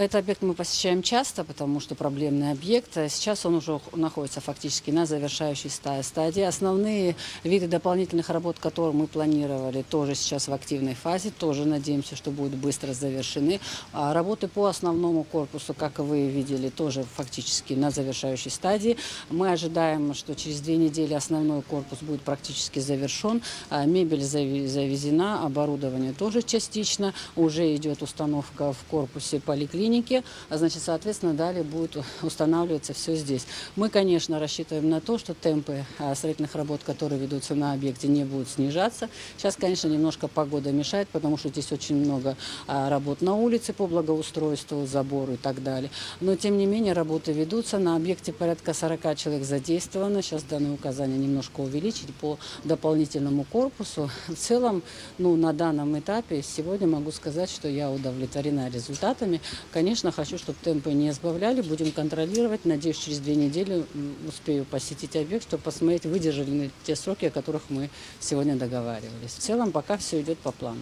этот объект мы посещаем часто, потому что проблемный объект. А Сейчас он уже находится фактически на завершающей ста- стадии. Основные виды дополнительных работ, которые мы планировали, тоже сейчас в активной фазе. Тоже надеемся, что будут быстро завершены. А работы по основному корпусу, как вы видели, тоже фактически на завершающей стадии. Мы ожидаем, что через две недели основной корпус будет практически завершен. А Мебель завезена, оборудование тоже частично. Уже идет установка в корпусе поликлиники. А Значит, соответственно, далее будет устанавливаться все здесь. Мы, конечно, рассчитываем на то, что темпы а, строительных работ, которые ведутся на объекте, не будут снижаться. Сейчас, конечно, немножко погода мешает, потому что здесь очень много а, работ на улице по благоустройству, забору и так далее. Но, тем не менее, работы ведутся. На объекте порядка 40 человек задействовано. Сейчас данное указание немножко увеличить по дополнительному корпусу. В целом, ну, на данном этапе сегодня могу сказать, что я удовлетворена результатами. Конечно, хочу, чтобы темпы не сбавляли. Будем контролировать. Надеюсь, через две недели успею посетить объект, чтобы посмотреть, выдержали ли те сроки, о которых мы сегодня договаривались. В целом, пока все идет по плану.